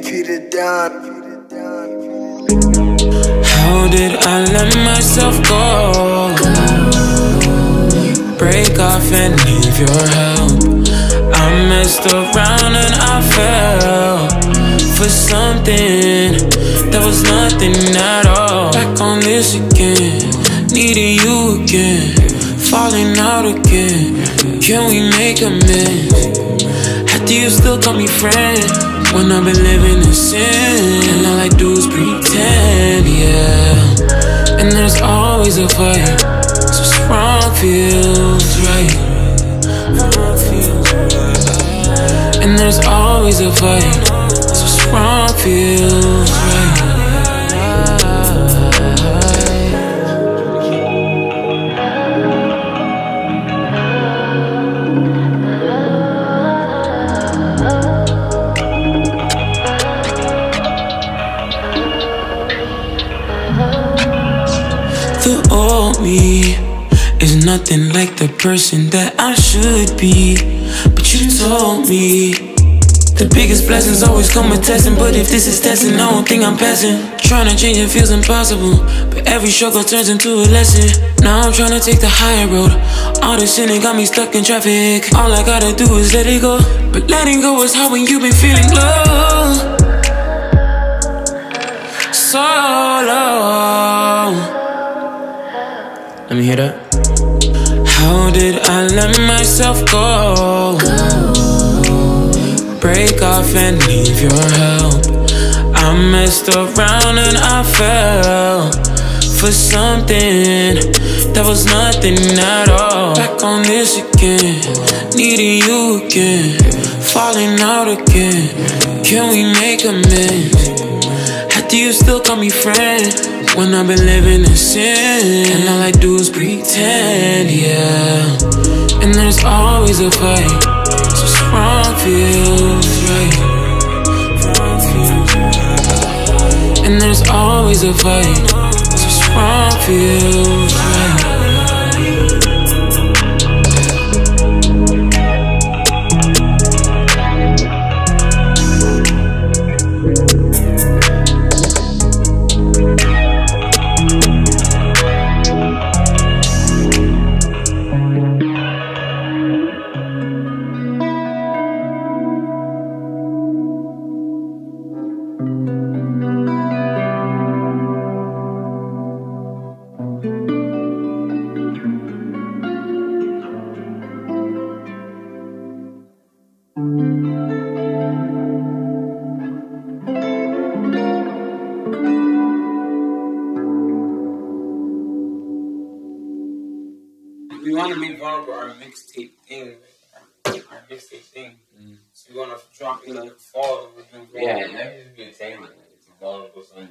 down. How did I let myself go? Break off and leave your help. I messed around and I fell for something that was nothing at all. Back on this again, needing you again, falling out again. Can we make amends? How do you still call me friend when I've been living in sin? And all I do is pretend, yeah. And there's always a fight, so strong feels right. And there's always a fight, so wrong feels right. The old me is nothing like the person that I should be. But you told me the biggest blessings always come with testing. But if this is testing, I don't think I'm passing. Trying to change it feels impossible. But every struggle turns into a lesson. Now I'm trying to take the higher road. All this sinning got me stuck in traffic. All I gotta do is let it go. But letting go is hard when you've been feeling low. So Let me hear that. How did I let myself go? Break off and leave your help. I messed around and I fell for something that was nothing at all. Back on this again, needing you again, falling out again. Can we make amends? Do you still call me friend when I've been living in sin? And all I do is pretend, yeah. And there's always a fight, so strong feels right. And there's always a fight, so strong feels right. Want to make vulnerable our mixtape thing, our mixtape thing. So we want to drop it in the fall. Yeah, vulnerable. that to be same. Like, it's vulnerable, son.